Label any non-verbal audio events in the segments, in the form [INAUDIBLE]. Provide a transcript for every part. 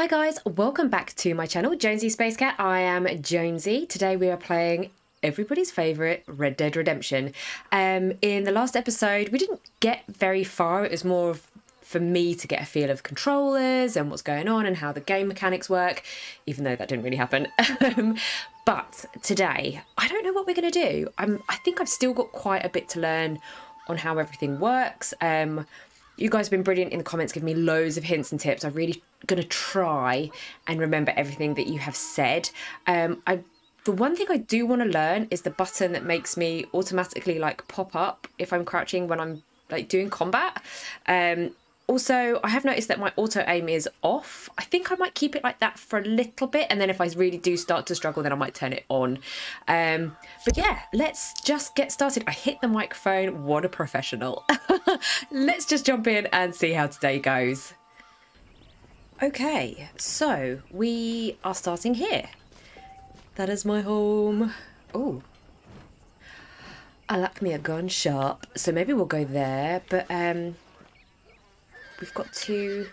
Hi guys, welcome back to my channel, Jonesy Space Cat. I am Jonesy. Today we are playing everybody's favourite Red Dead Redemption. Um, in the last episode, we didn't get very far. It was more for me to get a feel of controllers and what's going on and how the game mechanics work, even though that didn't really happen. [LAUGHS] Um, but today, I don't know what we're going to do. I'm, I think I've still got quite a bit to learn on how everything works. Um, you guys have been brilliant in the comments, giving me loads of hints and tips. I'm really going to try and remember everything that you have said. Um, I the one thing I do want to learn is the button that makes me automatically like pop up if I'm crouching when I'm like doing combat. Um, also, I have noticed that my auto aim is off. I think I might keep it like that for a little bit, and then if I really do start to struggle, then I might turn it on. Um, but yeah, let's just get started. I hit the microphone. What a professional. [LAUGHS] let's just jump in and see how today goes. Okay, so we are starting here. That is my home. Oh. I like me a gun sharp, so maybe we'll go there, but um we've got to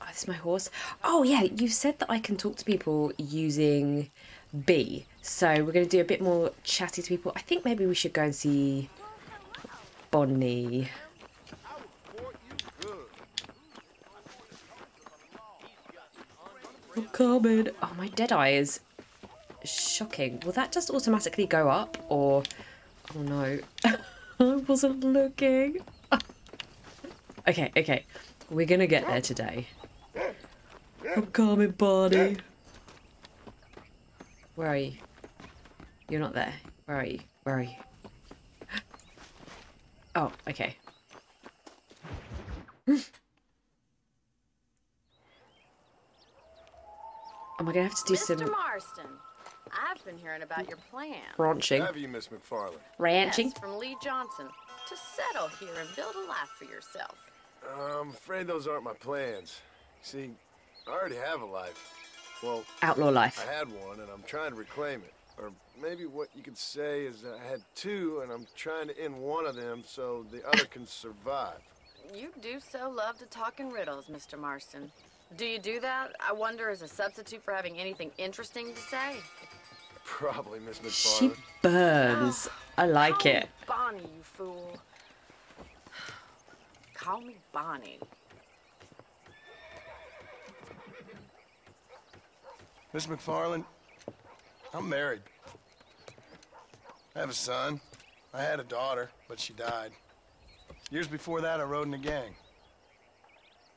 oh this is my horse oh yeah you said that i can talk to people using b so we're going to do a bit more chatty to people i think maybe we should go and see bonnie I'm coming. Oh, my dead eye is shocking. Will that just automatically go up or... Oh no. [LAUGHS] I wasn't looking. okay, okay. We're gonna get there today. I'm coming, Bonnie. Where are you? You're not there. Where are you? Where are you? [GASPS] Oh, okay. Oh Am I gonna have to do Mr. some Marston, I've been hearing about your plan. ranching? Have you, Miss McFarland? Ranching? Yes, from Leigh Johnson to settle here and build a life for yourself. I'm afraid those aren't my plans. See, I already have a life. Well, Outlaw life. I had one, and I'm trying to reclaim it. Or maybe what you could say is I had two, and I'm trying to end one of them so the other can survive. You do so love to talk in riddles, Mr. Marston. Do you do that, I wonder, as a substitute for having anything interesting to say? Probably, Miss McFarland. She McFarland. burns. I like Call it. Me Bonnie, you fool. Call me Bonnie. Miss McFarland, I'm married. I have a son. I had a daughter, but she died. Years before that, I rode in a gang.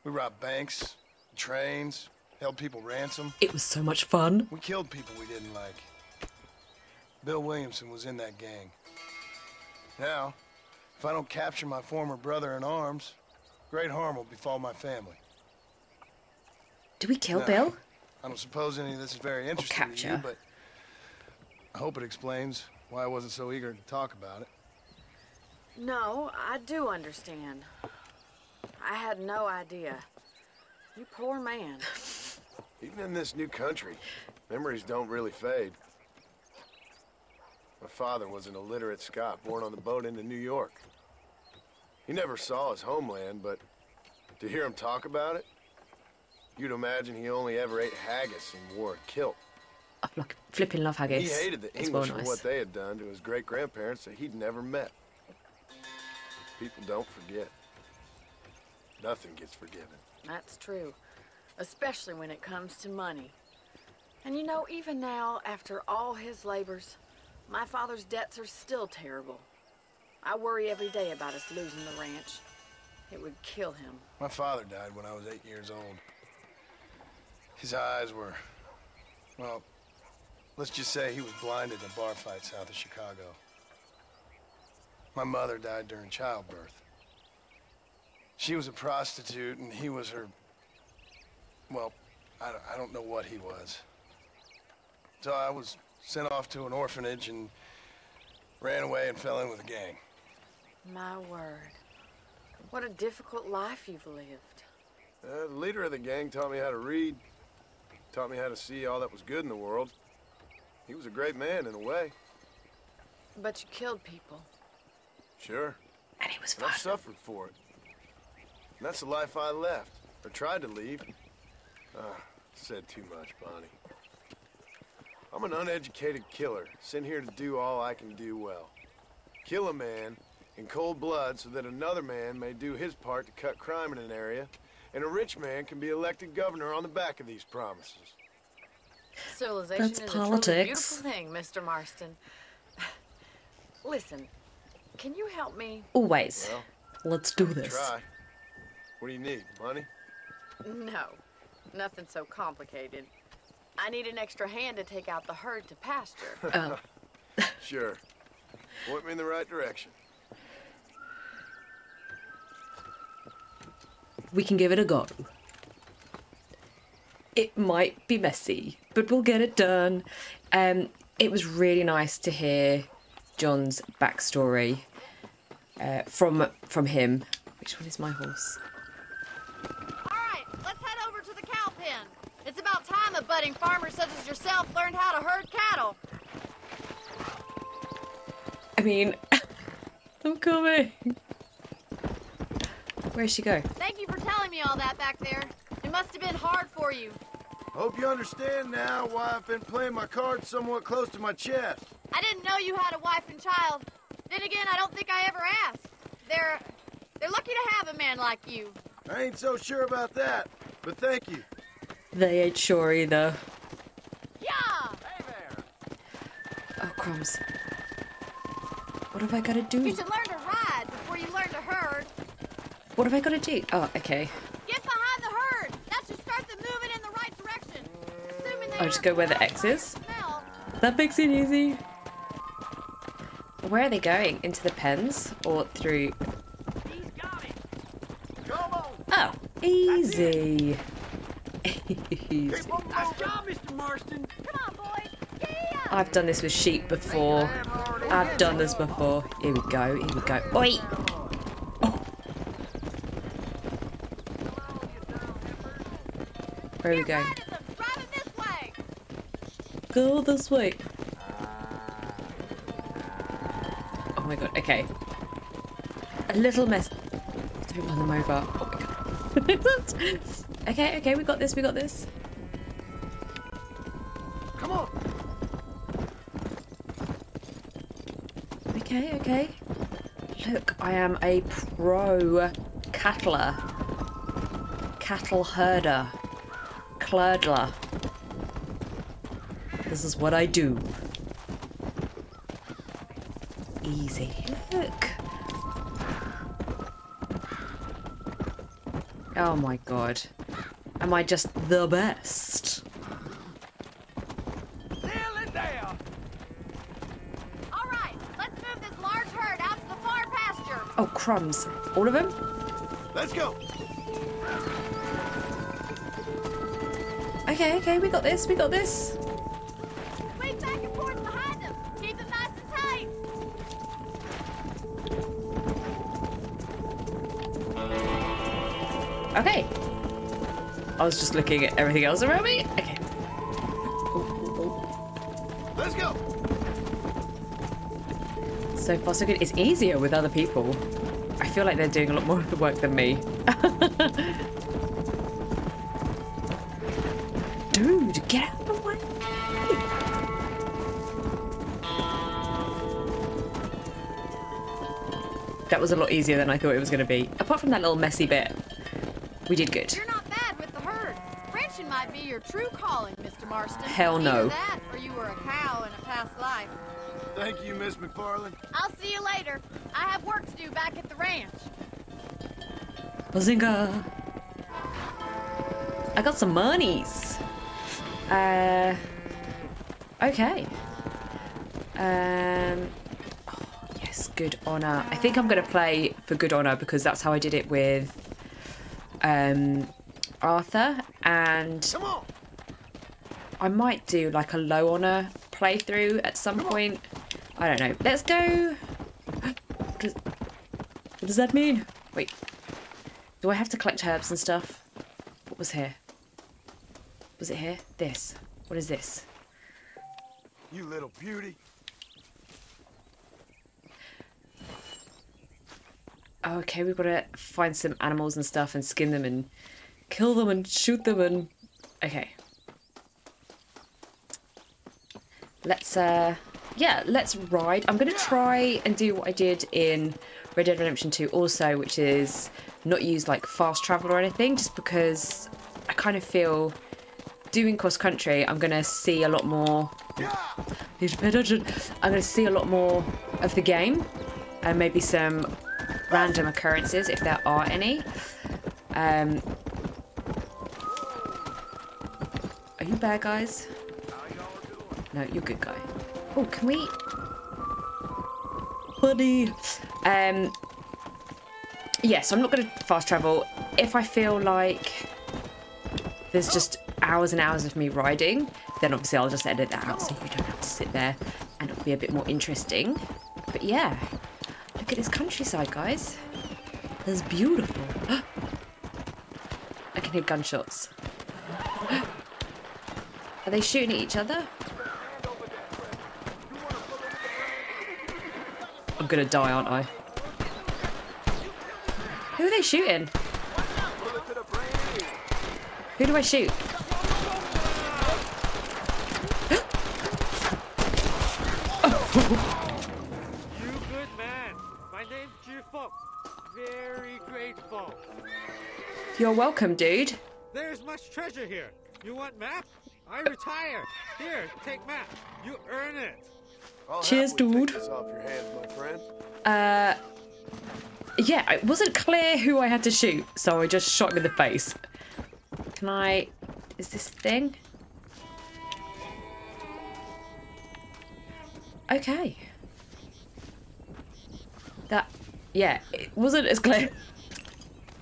We robbed banks, trains, held people ransom. It was so much fun. We killed people we didn't like. Bill Williamson was in that gang. Now, if I don't capture my former brother in arms, great harm will befall my family. Do we kill No. Bill? I don't suppose any of this is very interesting to capture. you, but I hope it explains why I wasn't so eager to talk about it. No, I do understand. I had no idea. You poor man. Even in this new country, memories don't really fade. My father was an illiterate Scot born on the boat into New York. He never saw his homeland, but to hear him talk about it, you'd imagine he only ever ate haggis and wore a kilt. Oh, I like flipping love haggis. He hated the It's English well for nice. what they had done to his great grandparents that he'd never met. People don't forget. Nothing gets forgiven. That's true. Especially when it comes to money. And you know, even now, after all his labors, my father's debts are still terrible. I worry every day about us losing the ranch. It would kill him. My father died when I was eight years old. His eyes were, well, let's just say he was blinded in a bar fight south of Chicago. My mother died during childbirth. She was a prostitute and he was her, well, I don't, I don't know what he was. So I was sent off to an orphanage and ran away and fell in with a gang. My word. What a difficult life you've lived. Uh, the leader of the gang taught me how to read, taught me how to see all that was good in the world. He was a great man in a way, But you killed people. sure. And he was And I suffered for it. And that's the life I left, or tried to leave. Uh, said too much, Bonnie. I'm an uneducated killer, sent here to do all I can do well. Kill a man in cold blood so that another man may do his part to cut crime in an area, and a rich man can be elected governor on the back of these promises. Civilization That's is politics. a truly beautiful thing, Mr. Marston. [SIGHS] Listen, can you help me? Always. Well, Let's do this. try. What do you need, money? No, nothing so complicated. I need an extra hand to take out the herd to pasture. [LAUGHS] Oh, [LAUGHS] Sure. Point me in the right direction. we can give it a go. It might be messy, but we'll get it done. Um, it was really nice to hear John's backstory uh, from from him. Which one is my horse? All right, let's head over to the cow pen. It's about time a budding farmer such as yourself learned how to herd cattle. I mean, [LAUGHS] I'm coming. Where'd she go? Thank you for telling me all that back there. It must have been hard for you. Hope you understand now why I've been playing my cards somewhat close to my chest. I didn't know you had a wife and child. Then again, I don't think I ever asked. They're they're lucky to have a man like you. I ain't so sure about that, but thank you. They ain't sure either. Yeah. Oh, crumbs. What have I got to do? You should learn to ride before you learn to herd. What have I got to do? Oh, okay. Get behind the herd. That should start them moving in the right direction. Assuming they I'll just go where the X is. That makes it easy. Where are they going? Into the pens or through? Oh, easy. easy. Nice job, Mr. Marston. Come on, [LAUGHS] boys. Yeah. I've done this with sheep before. I've done this before. Here we go. Here we go. Oi! Oh. Where are we going? Riding them. Driving this way. Go this way. Oh my god, okay. A little mess. Don't run them over. [LAUGHS] Okay, okay, we got this, we got this. Come on. Okay, okay. Look, I am a pro cattler. Cattle herder. Clerdler. This is what I do. Easy. Look. Oh my god. Am I just the best? Nearly there. All right, let's move this large herd out to the far pasture. Oh, crumbs. All of them? Let's go. Okay, okay, we got this, we got this. I was just looking at everything else around me. Okay. Let's go. So far, so good. It's easier with other people. I feel like they're doing a lot more of the work than me. [LAUGHS] Dude, get out of the way. That was a lot easier than I thought it was going to be. Apart from that little messy bit, we did good. Mr. Hell no. That, or you were a cow in a past life. Thank you, Miss McFarland. I'll see you later. I have work to do back at the ranch. Bazinga! I got some monies. Uh. Okay. Um. oh, yes, good honor. I think I'm gonna play for good honor because that's how I did it with um Arthur, and Come on. I might do like a low honor playthrough at some point. I don't know. Let's go. [GASPS] What does, what does that mean? Wait. Do I have to collect herbs and stuff? What was here? Was it here? This. What is this? You little beauty. Oh, okay, we've got to find some animals and stuff and skin them and kill them and shoot them and. Okay. Let's uh yeah, let's ride. I'm gonna try and do what I did in Red Dead Redemption 2 also, which is not use like fast travel or anything, just because I kind of feel doing cross country, I'm gonna see a lot more. To. I'm gonna see a lot more of the game, and maybe some random occurrences if there are any. Um, are you bad guys? No, you're a good guy. Oh, can we? Buddy. Um. Yes, I'm not going to fast travel. If I feel like there's just hours and hours of me riding, then obviously I'll just edit that out so you don't have to sit there and it'll be a bit more interesting. But yeah, look at this countryside, guys. It's beautiful. [GASPS] I can hear gunshots. [GASPS] Are they shooting at each other? Gonna die, aren't I? Who are they shooting? Who do I shoot? You good man. My name's Jufok. Very grateful. You're welcome, dude. There's much treasure here. You want map? I retire. Here, take map. You earn it. I'll Cheers, dude. Hands. Uh, yeah, it wasn't clear who I had to shoot, so I just shot him in the face. Can I... Is this thing? Okay. That... Yeah, it wasn't as clear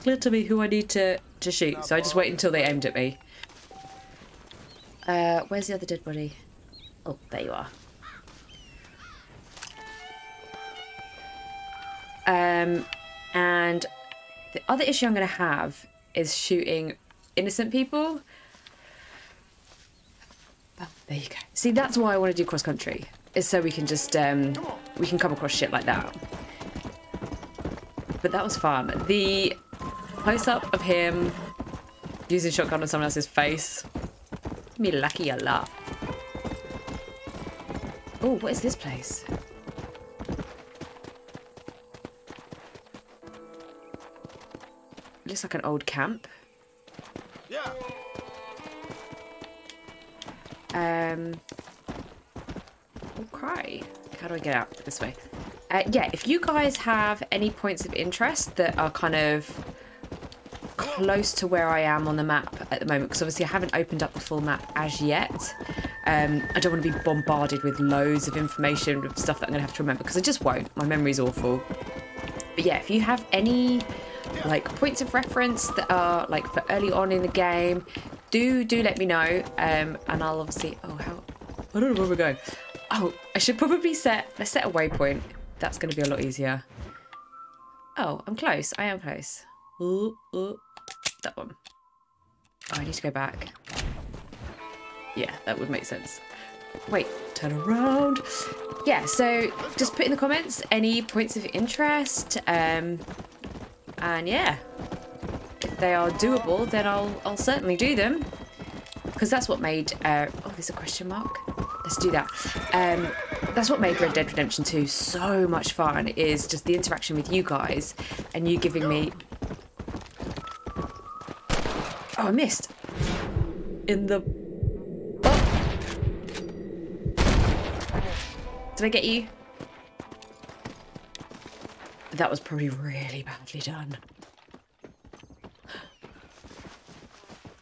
clear to me who I need to, to shoot, so I just waited until they aimed at me. Uh, where's the other dead body? Oh, there you are. Um, and the other issue I'm going to have is shooting innocent people. There you go. See, that's why I want to do cross country, is so we can just um, we can come across shit like that. But that was fun. The close up of him using shotgun on someone else's face. Me lucky a lot. Oh, what is this place? Looks like an old camp. Yeah. Um. Okay. How do I get out this way? Uh, yeah, if you guys have any points of interest that are kind of close to where I am on the map at the moment, because obviously I haven't opened up the full map as yet. Um, I don't want to be bombarded with loads of information stuff that I'm going to have to remember, because I just won't. My memory's awful. But yeah, if you have any like points of reference that are like for early on in the game, do do let me know. Um, and I'll obviously. Oh, how? I don't know where we're going. Oh, I should probably set. Let's set a waypoint. That's going to be a lot easier. Oh, I'm close. I am close. Ooh, ooh. That one. Oh, I need to go back. Yeah, that would make sense. Wait, turn around. Yeah, so just put in the comments any points of interest. Um, and yeah, if they are doable, then I'll I'll certainly do them because that's what made. Uh, oh, there's a question mark. Let's do that. Um, that's what made Red Dead Redemption 2 so much fun. Is just the interaction with you guys and you giving me. Oh, I missed. In the. Oh. Did I get you? That was probably really badly done.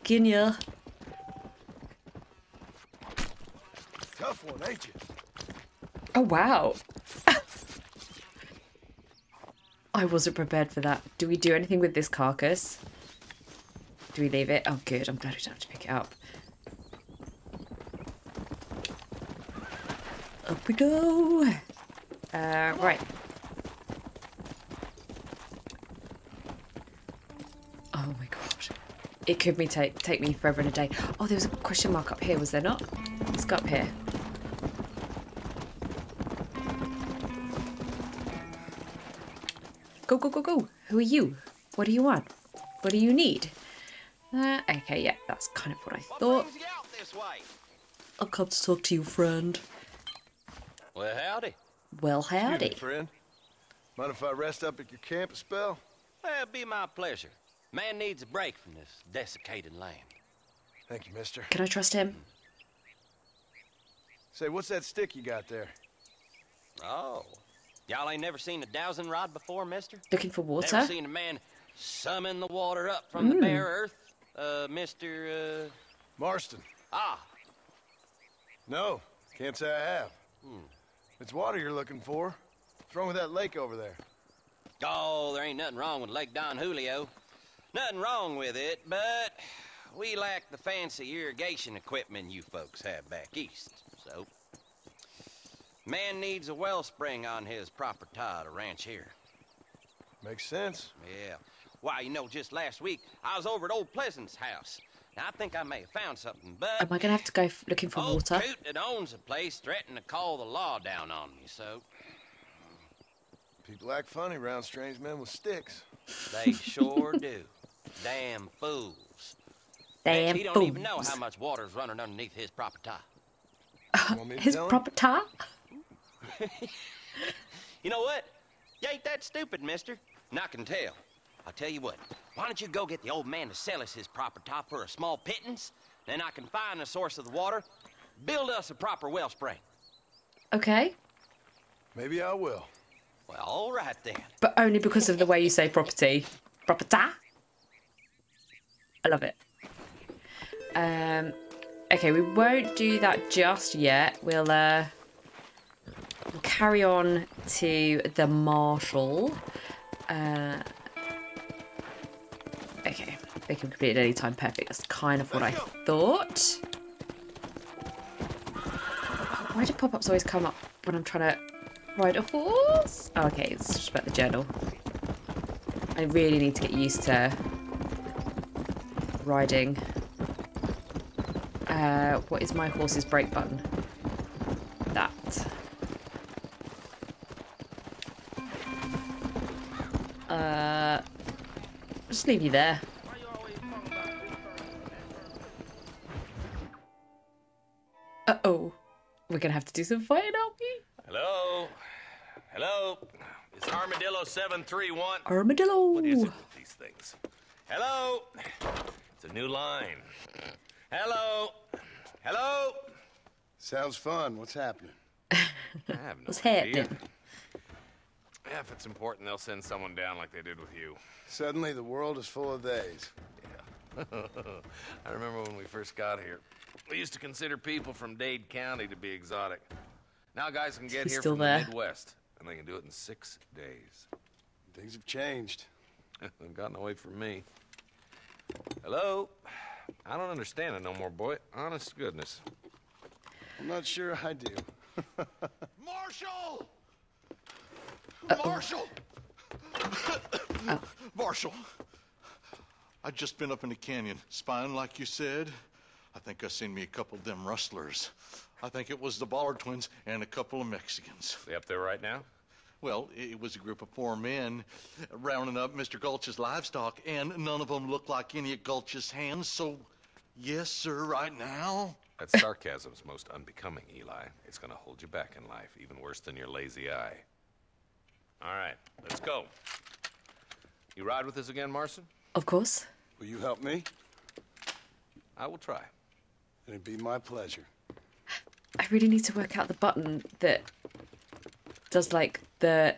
Ginya. Tough one, ain't you? Oh, wow. I wasn't prepared for that. Do we do anything with this carcass? Do we leave it? Oh, good. I'm glad we don't have to pick it up. Up we go. Uh, right. Oh my god. It could me take take me forever and a day. Oh, there was a question mark up here, was there not? Let's go up here. Go, go, go, go. Who are you? What do you want? What do you need? Uh, okay, yeah, that's kind of what I thought. I'll come to talk to you, friend. Well, howdy. Well, howdy. me, friend. Mind if I rest up at your camp a spell? Well, it'd be my pleasure. Man needs a break from this desiccated land. Thank you, mister. Can I trust him? Say, what's that stick you got there? Oh. Y'all ain't never seen a dowsing rod before, mister? Looking for water? Never seen a man summon the water up from the bare earth? Uh, Mr. Uh... Marston. Ah, No, can't say I have. Hmm. It's water you're looking for. What's wrong with that lake over there? Oh, there ain't nothing wrong with Lake Don Julio. Nothing wrong with it, but we lack the fancy irrigation equipment you folks have back east. So, man needs a wellspring on his proper property to ranch here. Makes sense. Yeah. Why, you know, just last week I was over at Old Pleasant's house. Now, I think I may have found something, but Am I going to have to go f- looking for old water? Coot that owns the place threatened to call the law down on me. So People act funny around strange men with sticks. they sure [LAUGHS] do. Damn fools. Damn he don't even know how much water's running underneath his property. You want me to His tell proper tar? [LAUGHS] You know what? You ain't that stupid, mister. And I can tell. I'll tell you what. Why don't you go get the old man to sell us his proper property for a small pittance? Then I can find the source of the water, build us a proper wellspring. Okay. Maybe I will. Well, all right then. But only because of the way you say property. Property. I love it. Um, okay, we won't do that just yet. We'll uh, carry on to the marshal. Uh, okay, they can complete at any time. Perfect. That's kind of what I thought. Why do pop-ups always come up when I'm trying to ride a horse? Oh, okay, it's just about the journal. I really need to get used to riding. Uh, what is my horse's brake button? That. Uh, just leave you there. Uh oh, we're gonna have to do some fighting, aren't we? Hello? Hello? It's Armadillo 731. Armadillo. What is it with these things? Hello? It's a new line. Hello? Hello? Sounds fun. What's happening? I have no What's idea. happening? Yeah, if it's important, they'll send someone down like they did with you. Suddenly, the world is full of days. [LAUGHS] I remember when we first got here. We used to consider people from Dade County to be exotic. Now guys can get He's here still from there. the Midwest, and they can do it in six days. Things have changed. [LAUGHS] They've gotten away from me. Hello? I don't understand it no more, boy. Honest goodness. I'm not sure I do. [LAUGHS] Marshal! Marshal! [COUGHS] Marshal! I just been up in the canyon, spying like you said. I think I seen me a couple of them rustlers. I think it was the Bollard twins and a couple of Mexicans. They up there right now? Well, it was a group of four men rounding up Mr. Gulch's livestock, and none of them looked like any of Gulch's hands, so yes, sir, right now. That [LAUGHS] sarcasm's most unbecoming, Eli. It's gonna hold you back in life, even worse than your lazy eye. All right, let's go. You ride with us again, Marston? Of course. Will you help me? I will try. And it'd be my pleasure. I really need to work out the button that does like the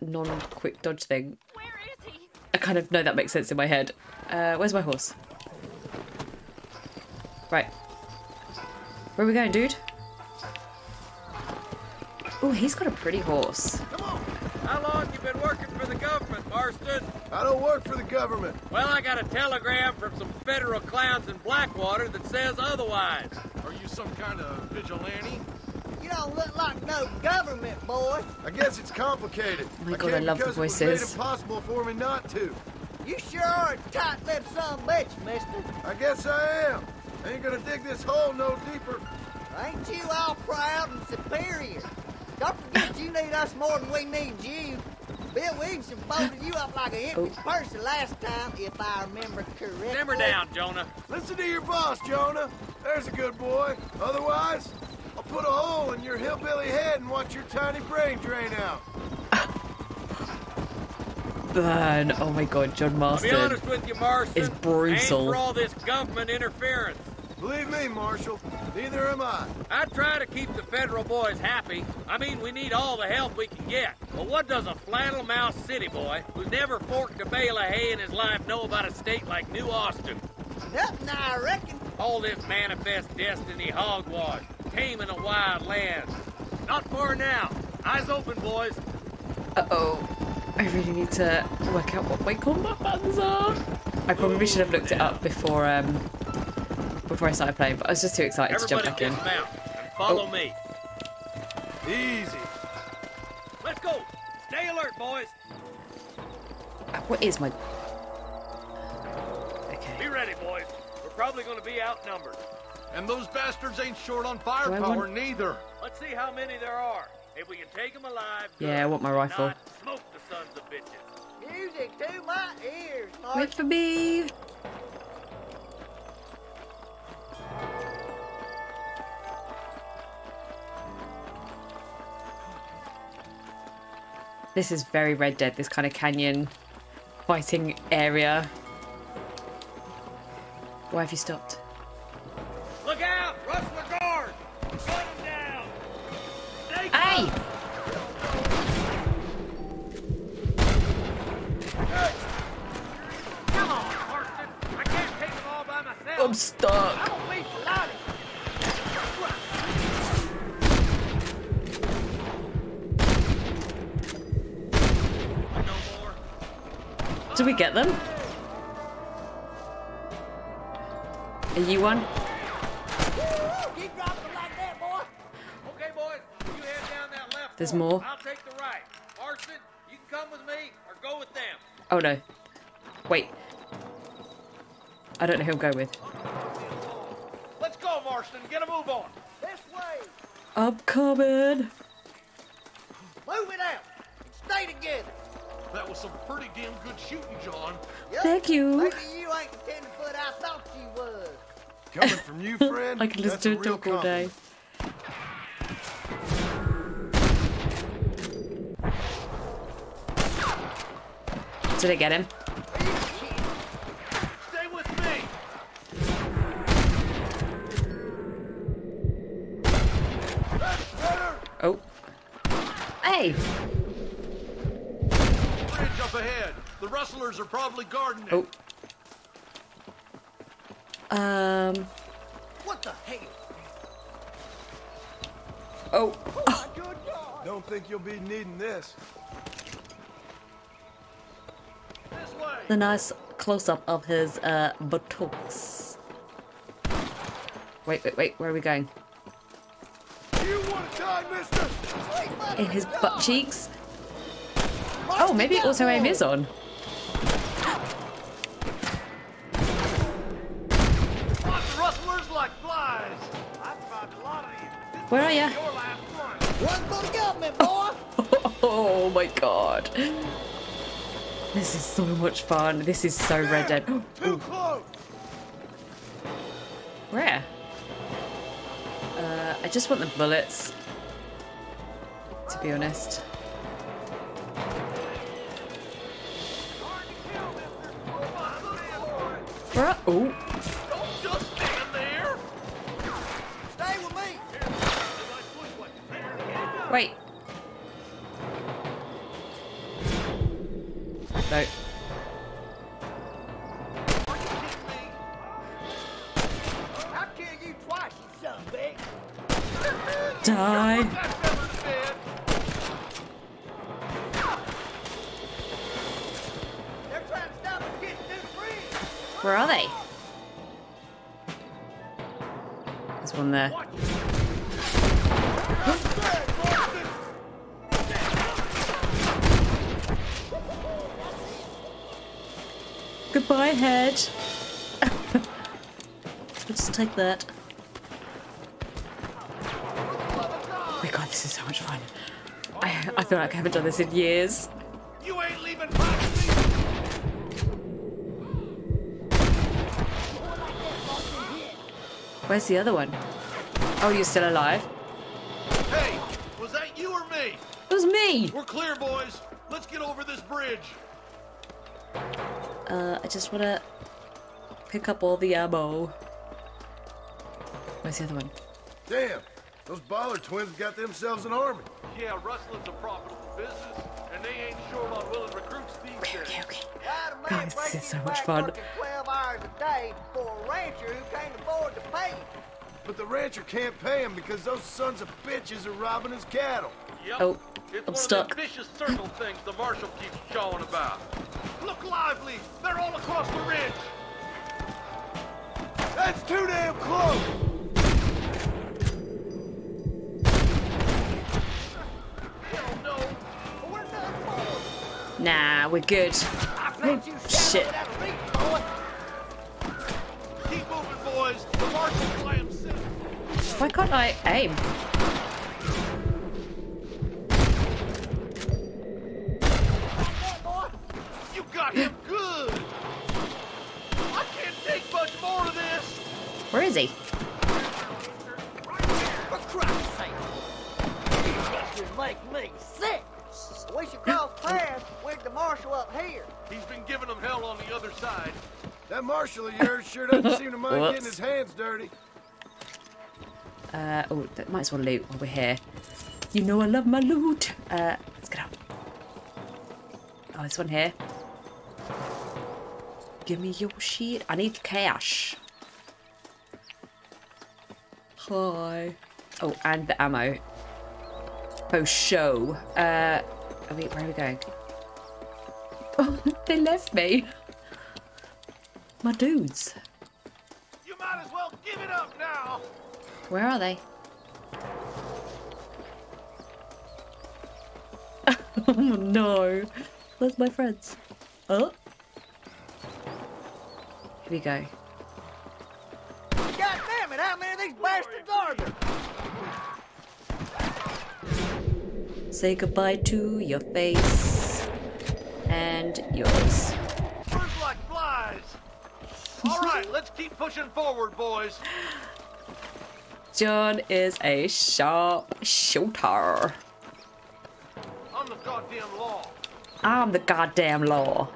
non-quick dodge thing. Where is he? I kind of know that makes sense in my head. Uh, where's my horse? Right. Where are we going, dude? Oh, he's got a pretty horse. How long you been working for the government, Marston? I don't work for the government. Well, I got a telegram from some federal clowns in Blackwater that says otherwise. Are you some kind of vigilante? You don't look like no government boy. I guess it's complicated. Oh my I God, came I love the it was voices. made impossible for me not to. You sure are a tight-lipped son of a bitch, mister. I guess I am. I ain't gonna dig this hole no deeper. Ain't you all proud and superior? Don't forget you need us more than we need you. Bill Williamson folded you up like an empty Oh. purse the last time, if I remember correctly. Simmer down, Jonah. Listen to your boss, Jonah. There's a good boy. Otherwise, I'll put a hole in your hillbilly head and watch your tiny brain drain out. Burn. Oh my god, John I'll be honest with you, Marston. It's brutal. I ain't for all this government interference. Believe me, Marshal, neither am I. I try to keep the federal boys happy. I mean, we need all the help we can get. But what does a flannel mouse city boy who's never forked a bale of hay in his life know about a state like New Austin? Nothing, I reckon. All this manifest destiny hogwash, taming a wild land. Not far now. Eyes open, boys. Uh oh. I really need to work out what my combat buttons are. I probably should have looked it up before um before I started playing, but I was just too excited to jump back in. and follow Oh. me. Easy. Let's go. Stay alert, boys. Uh, What is my Be ready, boys. We're probably going to be outnumbered. And those bastards ain't short on firepower want- neither. Let's see how many there are. If we can take them alive. Yeah, I want my rifle. Not, smoke the sons of bitches. Music to my ears, Wait for me. This is very Red Dead, this kind of canyon fighting area. Why have you stopped? Look out! Rustler guard! Gun them down! Stay Hey! close! Come on, Marston! I can't take them all by myself! I'm stuck. don't be slotty! No more. Did we get them? Are you one? Keep dropping them like that, boy. Okay, boys, you head down that left. There's more. I'll take the right. Marston, you can come with me or go with them. Oh no. Wait. I don't know who I'm going with. Let's go, Marston. Get a move on. This way. I'm coming. Move it out. Stay together. That was some pretty damn good shooting, John. Yup. Thank you. Maybe you ain't the tenderfoot I thought you was. Coming from you, [LAUGHS] friend. I can listen that's a to it talk all day. Did I get him? Stay with me. Oh. Hey! Bridge up ahead. The rustlers are probably guarding it. Oh. Um. What the hell? Oh. My good God. Don't think you'll be needing this. The nice close up of his uh, buttocks. Wait, wait, wait. Where are we going? You want to die, mister? In his of butt God. cheeks? Oh, maybe get auto aim is on. Rustlers like flies. I've a lot of Where are you? ya? be Your last one. Run for the boy. [LAUGHS] Oh my god. This is so much fun. This is so Red Dead. [GASPS] Too close. Where? Uh, I just want the bullets. To be honest. Are- Oh, Let's take that. Oh my god, this is so much fun. I, I feel like I haven't done this in years. You ain't leaving Foxy. Where's the other one? Oh, you're still alive? Hey, was that you or me? It was me! We're clear, boys. Let's get over this bridge. Uh, I just wanna pick up all the ammo. Where's the other one? Damn, those Bollard twins got themselves an army. Yeah, rustling's a profitable business, and they ain't short on willing recruits these days. Okay, okay. Why'd a man Guys, break this is so much fun. 12 hours a day for a rancher who can't afford to pay him? But the rancher can't pay him because those sons of bitches are robbing his cattle. Yep. Oh, it's I'm one stuck. of them vicious circle [LAUGHS] things the marshal keeps jawing about. Look lively! They're all across the ridge! That's too damn close! Nah, we're good. I bet you shit. shit. without a reach, boy. Keep moving, boys! The marshal's by himself! Why can't I aim? Boy, You got him good! I can't take much more of this! Where is he? for Christ's sake. You make me sick. We should cross paths with the marshal up here. He's been giving them hell on the other side. That marshal of yours sure doesn't seem to mind getting his hands dirty. Uh, oh, that might as well loot while we're here. You know I love my loot. Uh, let's get up. Oh, this one here. Give me your shit. I need cash. Hi. Oh, and the ammo. Oh, show. Uh, Oh, are we, where are we going? Oh, [LAUGHS] they left me. My dudes. You might as well give it up now! Where are they? [LAUGHS] oh no. Where's my friends? Oh. Here we go. God damn it, how many of these bastards are there? Say goodbye to your face and yours. Birds like flies! Alright, let's keep pushing forward, boys. John is a sharp shooter. I'm the goddamn law. I'm the goddamn law.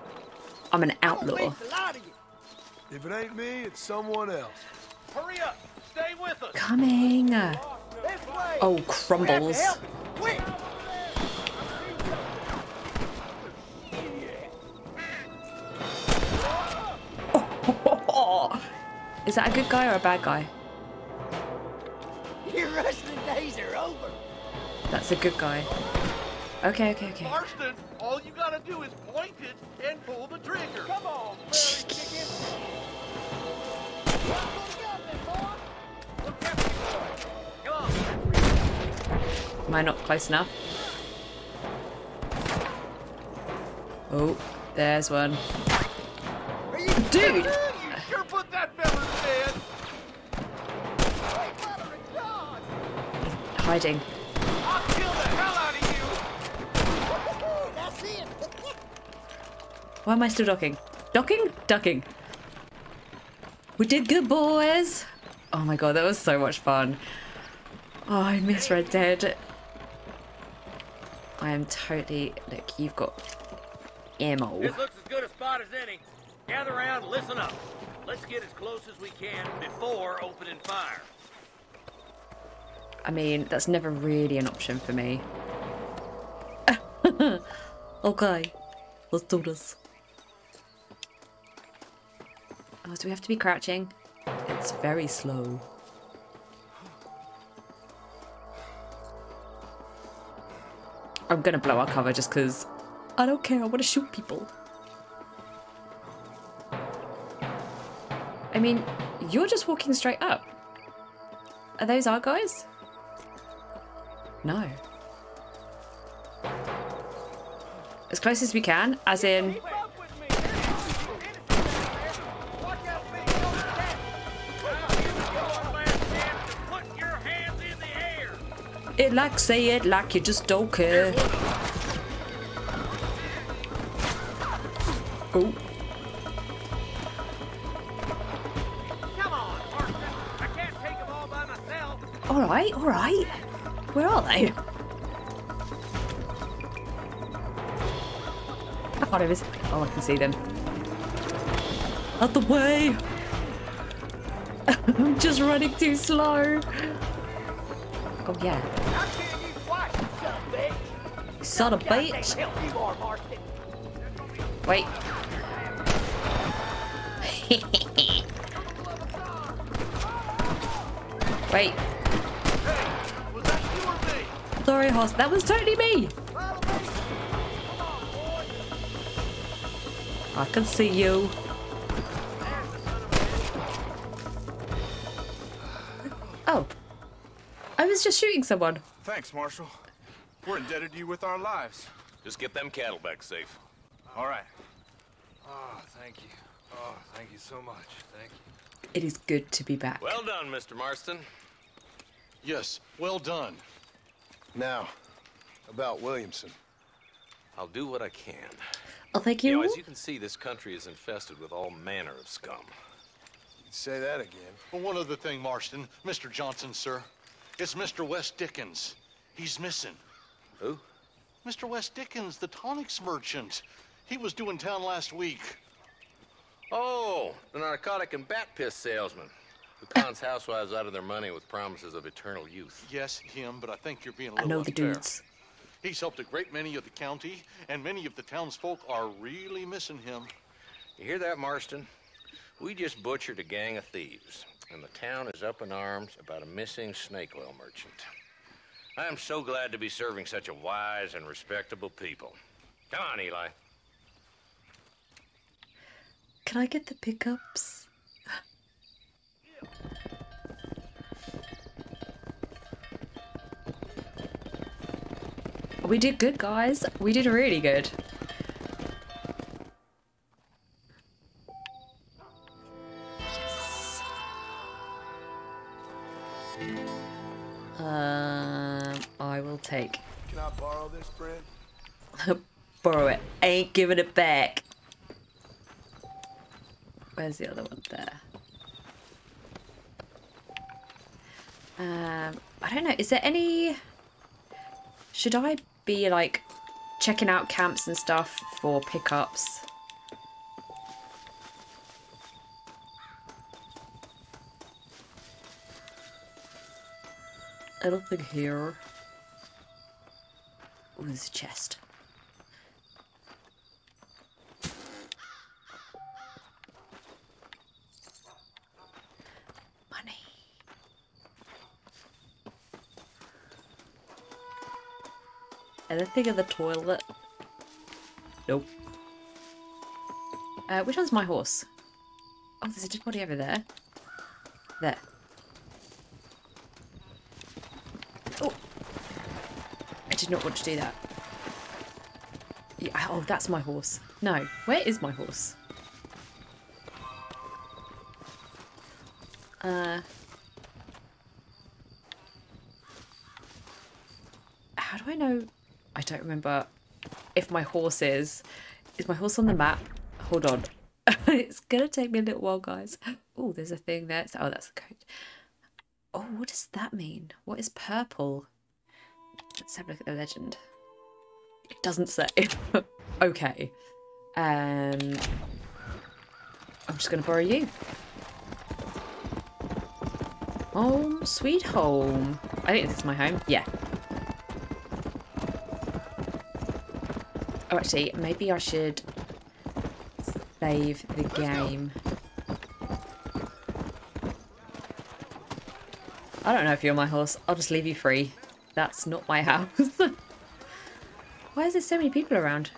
I'm an outlaw. beat the lot of you. If it ain't me, it's someone else. Hurry up! Stay with us! Coming. This way. Oh, We have to crumbles. That a good guy or a bad guy? [LAUGHS] Your wrestling days are over. That's a good guy. Okay, okay, okay. Marston, all you gotta do is point it and pull the trigger. Come on, Come on. Am I not close enough? Oh, there's one. Dude! It. Why am I still docking? Docking? Ducking. We did good, boys! Oh my god, that was so much fun. Oh, I miss Red Dead. I am totally... Look, you've got ammo. This looks as good a spot as any. Gather around, listen up. Let's get as close as we can before opening fire. I mean, that's never really an option for me. [LAUGHS] okay, let's do this. Oh, do we have to be crouching? It's very slow. I'm gonna blow our cover just because I don't care. I want to shoot people. I mean, you're just walking straight up. Are those our guys? No. As close as we can, as in. It like say it like you just don't care. Oh, Come on, where are they? I Oh, I can see them. Out the way! [LAUGHS] I'm just running too slow. Oh, yeah. Son of a bitch! Wait. [LAUGHS] Wait. Sorry, horse. That was totally me. I can see you. Oh. I was just shooting someone. Thanks, Marshal. We're indebted to you with our lives. Just get them cattle back safe. All right. Oh, thank you. Oh, thank you so much. Thank you. It is good to be back. Well done, Mr. Marston. Yes, well done. Now, about Williamson. I'll do what I can. Oh, thank You you. know, as you can see, this country is infested with all manner of scum. You'd say that again. Well, one other thing, Marston. Mr. Johnson, sir. It's Mr. West Dickens. He's missing. Who? Mr. West Dickens, the tonics merchant. He was due in town last week. Oh, the narcotic and bat piss salesman who cons housewives out of their money with promises of eternal youth. Yes, him, but I think you're being a little I know the dudes. He's helped a great many of the county, and many of the townsfolk are really missing him. You hear that, Marston? We just butchered a gang of thieves, and the town is up in arms about a missing snake oil merchant. I am so glad to be serving such a wise and respectable people. Come on, Eli. Can I get the pickups? We did good, guys. We did really good. Yes. Um, I will take Can I borrow this bread? [LAUGHS] borrow it. Ain't giving it back. Where's the other one there? Um, I don't know. Is there any? Should I be like checking out camps and stuff for pickups? I don't think here. Oh, there's a chest. Anything in the toilet? Nope. Uh, which one's my horse? Oh, there's a dead body over there. There. Oh! I did not want to do that. Yeah, oh, that's my horse. No, where is my horse? Uh... How do I know? I don't remember if my horse is. Is my horse on the map? Hold on. [LAUGHS] it's gonna take me a little while, guys. Oh, there's a thing there. Oh, that's the coat. Oh, what does that mean? What is purple? Let's have a look at the legend. It doesn't say. [LAUGHS] okay. Um, I'm just gonna borrow you. Home, sweet home. I think this is my home. Yeah. Oh, actually, maybe I should save the game. I don't know if you're my horse. I'll just leave you free. That's not my [LAUGHS] house. Why is there so many people around?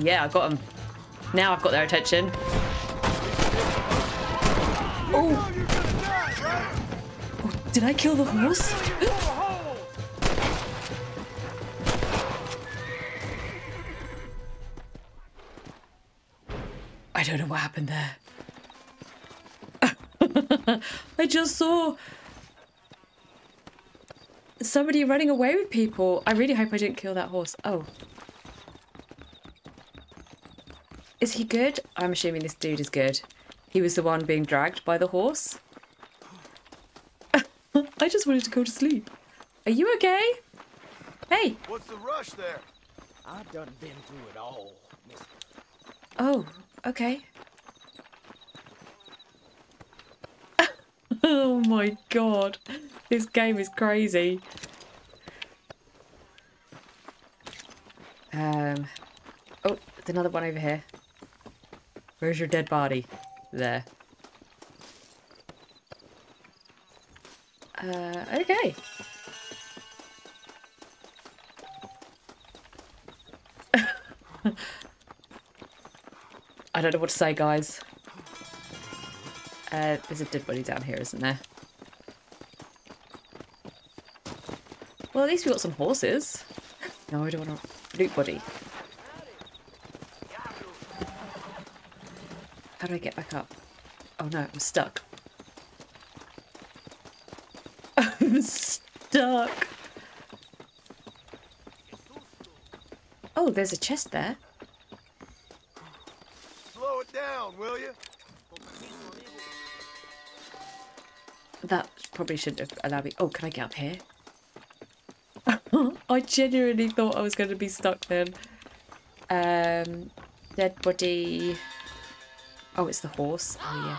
Yeah, I got them. Now I've got their attention. Oh. oh did I kill the horse? [GASPS] I don't know what happened there. [LAUGHS] I just saw somebody running away with people. I really hope I didn't kill that horse. Oh. Is he good? I'm assuming this dude is good. He was the one being dragged by the horse. [LAUGHS] I just wanted to go to sleep. Are you okay? Hey. What's the rush there? I've done been through it all, mister. Oh, okay. [LAUGHS] oh my god. This game is crazy. Um. Oh, there's another one over here. Where's your dead body? There. Uh, okay. [LAUGHS] I don't know what to say, guys. Uh, there's a dead body down here, isn't there? Well, at least we got some horses. [LAUGHS] No, I don't want to loot body. How do I get back up? Oh no, I'm stuck. [LAUGHS] I'm stuck. Oh, there's a chest there. Slow it down, will you? That probably shouldn't have allowed me. Oh, can I get up here? [LAUGHS] I genuinely thought I was going to be stuck then. Um, dead body. Oh, it's the horse. Oh, yeah.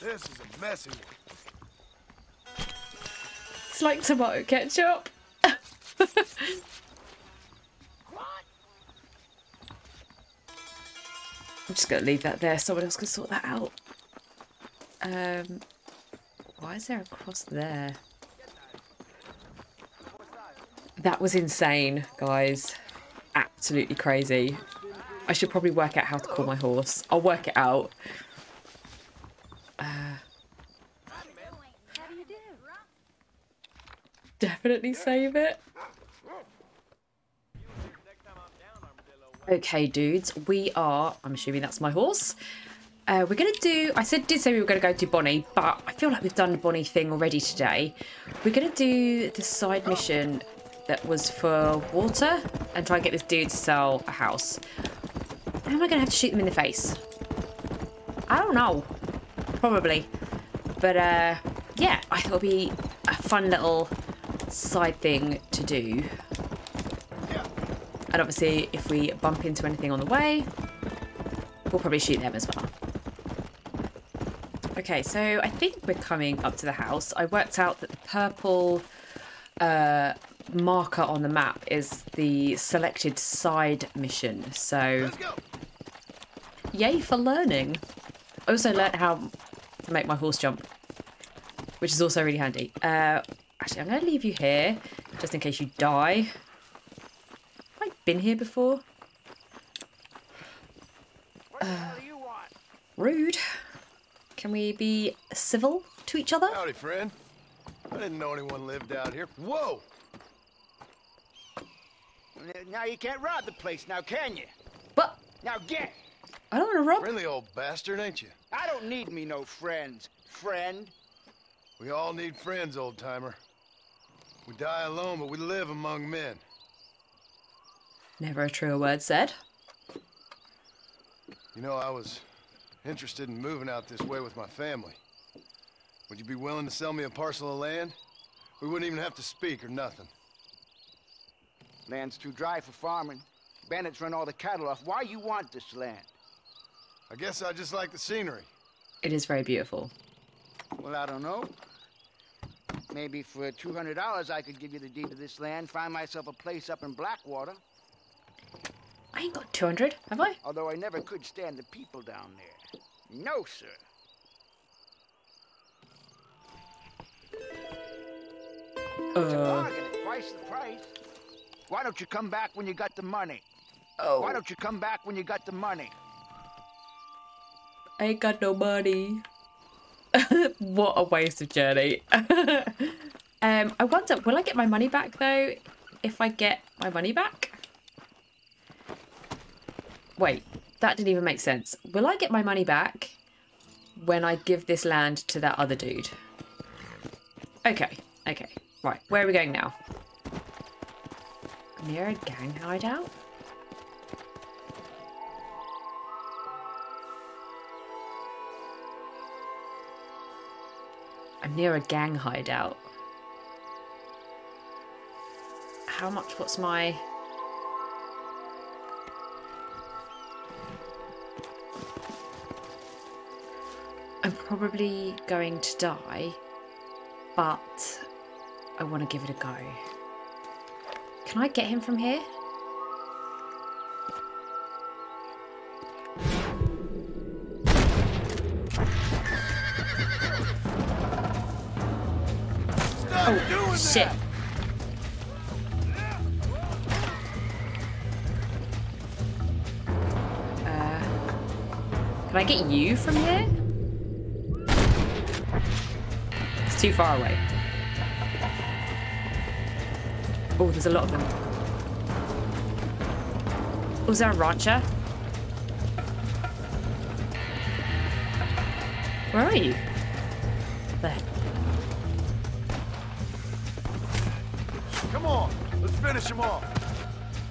This is a messy one. It's like tomato ketchup. [LAUGHS] I'm just going to leave that there. Someone else can sort that out. Um, why is there a cross there? That was insane, guys. Absolutely crazy. I should probably work out how to call my horse. I'll work it out. Uh, definitely save it. Okay, dudes, we are. I'm assuming that's my horse. Uh, we're gonna do. I said did say we were gonna go to Bonnie, but I feel like we've done the Bonnie thing already today. We're gonna do the side mission that was for water and try and get this dude to sell a house. Am I gonna have to shoot them in the face? I don't know. Probably. But uh, yeah, I thought it'd be a fun little side thing to do. And obviously, if we bump into anything on the way, we'll probably shoot them as well. Okay, so I think we're coming up to the house. I worked out that the purple uh, marker on the map is the selected side mission. So, yay for learning. I also learned how to make my horse jump, which is also really handy. Uh, actually, I'm going to leave you here just in case you die. Have I been here before? Uh, rude. Can we be civil to each other? Howdy, friend. I didn't know anyone lived out here. Whoa! Now you can't rob the place, now can you? But Now get! I don't want to rob. Friendly old bastard, ain't you? I don't need me no friends, friend. We all need friends, old timer. We die alone, but we live among men. Never a truer word said. You know, I was interested in moving out this way with my family. Would you be willing to sell me a parcel of land? We wouldn't even have to speak or nothing. Land's too dry for farming. Bandits run all the cattle off. Why you want this land? I guess I just like the scenery. It is very beautiful. Well, I don't know. Maybe for $200 I could give you the deed to this land, find myself a place up in Blackwater. I ain't got 200, have I? Although I never could stand the people down there. No, sir. It's a Uh, bargain at twice the price. Why don't you come back when you got the money? Oh. Why don't you come back when you got the money? I ain't got no money. [LAUGHS] what a waste of journey. [LAUGHS] um, I wonder, will I get my money back though if I get my money back? Wait, that didn't even make sense. Will I get my money back when I give this land to that other dude? Okay, okay. Right, where are we going now? Near a gang hideout? I'm near a gang hideout. How much? What's my. I'm probably going to die, but I want to give it a go. Can I get him from here? oh, shit. Uh, can I get you from here? It's too far away. Oh, there's a lot of them. Oh, is there a rancher? Where are you? There. Come on, let's finish him off.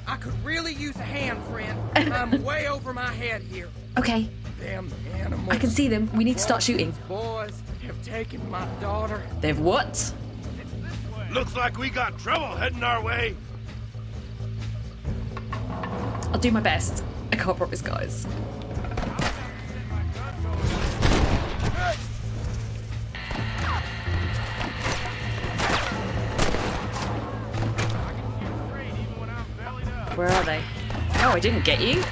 I could really use a hand, friend. [LAUGHS] I'm way over my head here. Okay. Them animals. I can see them. We need to start shooting. Boys have taken my daughter. They've what? Looks like we got trouble heading our way. I'll do my best. I can't promise, guys. Where are they? Oh, I didn't get you.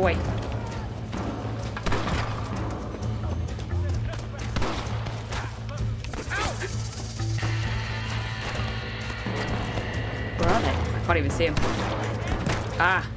Away. Where are they? I can't even see them. Ah.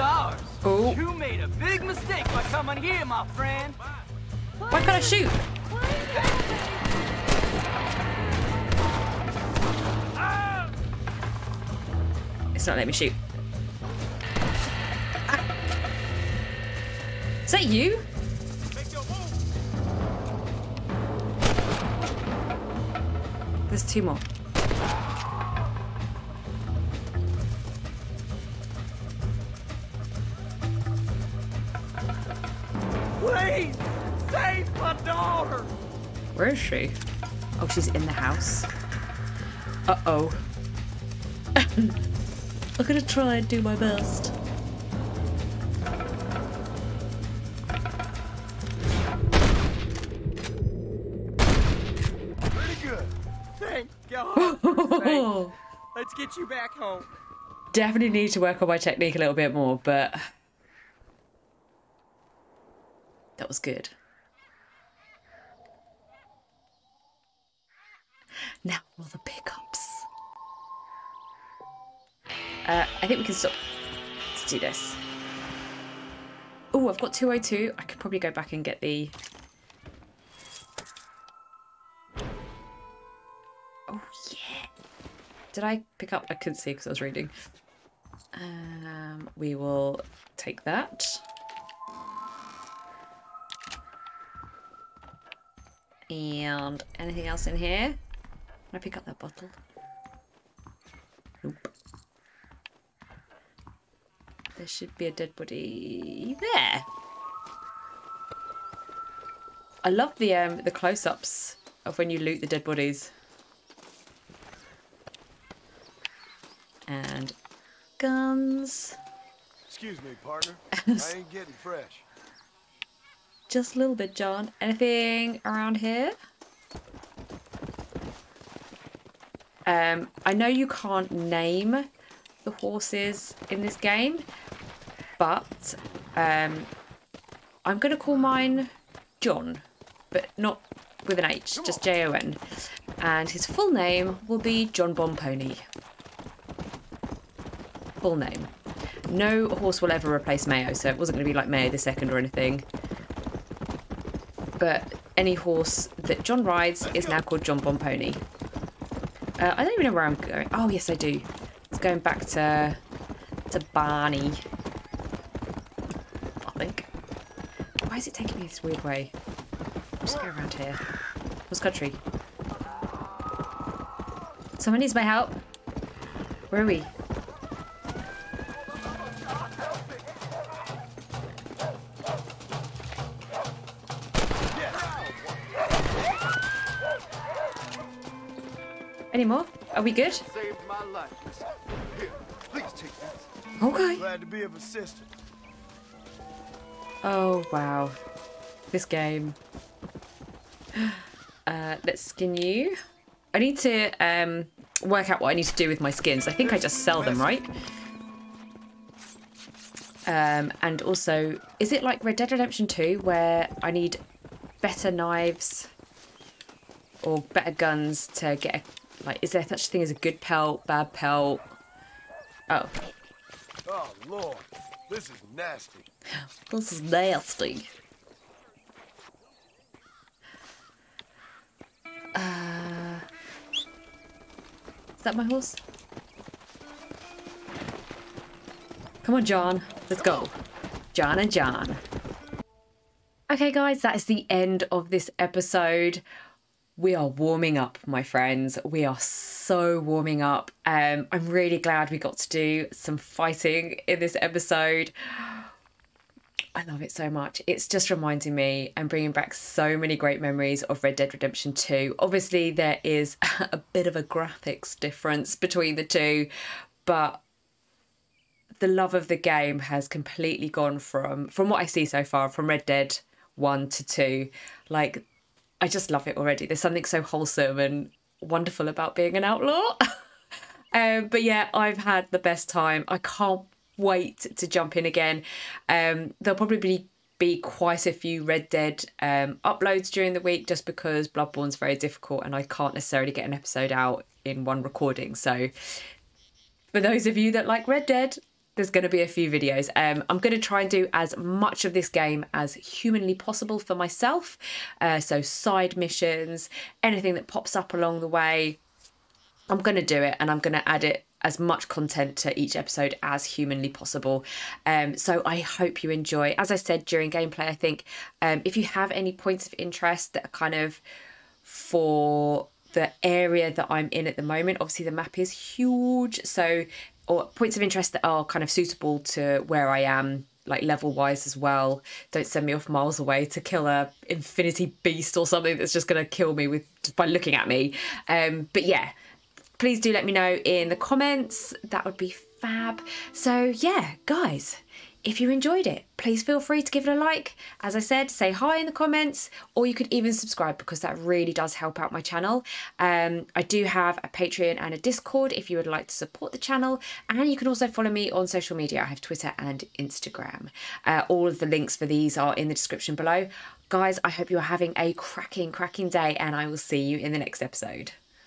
Is. Oh. You made a big mistake by coming here, my friend. Why can't I shoot? It's not letting me shoot. Ah. Is that you? There's two more. Where is? Oh, she's in the house. Uh oh. [LAUGHS] I'm gonna try and do my best. Pretty good. Thank God. [LAUGHS] Let's get you back home. Definitely need to work on my technique a little bit more, but that was good. Now all the pickups. Uh, I think we can stop. Let's do this. Oh, I've got 202. I could probably go back and get the. Oh, yeah. Did I pick up? I couldn't see because I was reading. Um, we will take that. And anything else in here? Can I pick up that bottle? Nope. There should be a dead body there. I love the um the close-ups of when you loot the dead bodies. And guns. Excuse me, partner. [LAUGHS] I ain't getting fresh. Just a little bit, John. Anything around here? Um, I know you can't name the horses in this game, but um, I'm going to call mine John, but not with an H, just J O N. And his full name will be John Bompony. Full name. No horse will ever replace Mayo, so it wasn't going to be like Mayo the second or anything. But any horse that John rides is now called John Bompony. Uh, I don't even know where I'm going. Oh, yes, I do. It's going back to to Barney. I think. Why is it taking me this weird way? Just go around here. What's country? Someone needs my help. Where are we? Any more? Are we good? Saved my life. Here, please take this. Okay. Glad to be of assistance. Oh, wow. This game. [GASPS] Uh, let's skin you. I need to um, work out what I need to do with my skins. I think I just sell them, right? Um, and also, is it like Red Dead Redemption 2 where I need better knives or better guns to get a, like, is there such a thing as a good pelt, bad pelt? Oh, Oh, Lord. This is nasty. [GASPS] this is nasty. Uh, is that my horse? Come on, John. Let's go. John and John. Okay, guys, that is the end of this episode. We are warming up, my friends. We are so warming up. Um, I'm really glad we got to do some fighting in this episode. I love it so much. It's just reminding me and bringing back so many great memories of Red Dead Redemption 2. Obviously, there is [LAUGHS] a bit of a graphics difference between the two, but the love of the game has completely gone from from what I see so far from Red Dead 1 to 2. Like I just love it already. There's something so wholesome and wonderful about being an outlaw. [LAUGHS] um, but yeah, I've had the best time. I can't wait to jump in again. Um, there'll probably be quite a few Red Dead um, uploads during the week just because Bloodborne's very difficult and I can't necessarily get an episode out in one recording. So for those of you that like Red Dead, there's going to be a few videos. Um, I'm going to try and do as much of this game as humanly possible for myself. Uh, so side missions, anything that pops up along the way, I'm going to do it and I'm going to add it as much content to each episode as humanly possible. Um, so I hope you enjoy. As I said during gameplay, I think um, if you have any points of interest that are kind of for the area that I'm in at the moment, obviously the map is huge. So, or points of interest that are kind of suitable to where I am like level wise as well. Don't send me off miles away to kill a infinity beast or something that's just going to kill me with by looking at me. Um, but yeah, please do let me know in the comments. That would be fab. So yeah, guys, if you enjoyed it, please feel free to give it a like. As I said, say hi in the comments, or you could even subscribe because that really does help out my channel. Um, I do have a Patreon and a Discord if you would like to support the channel, and you can also follow me on social media. I have Twitter and Instagram. Uh, all of the links for these are in the description below. Guys, I hope you're having a cracking, cracking day, and I will see you in the next episode.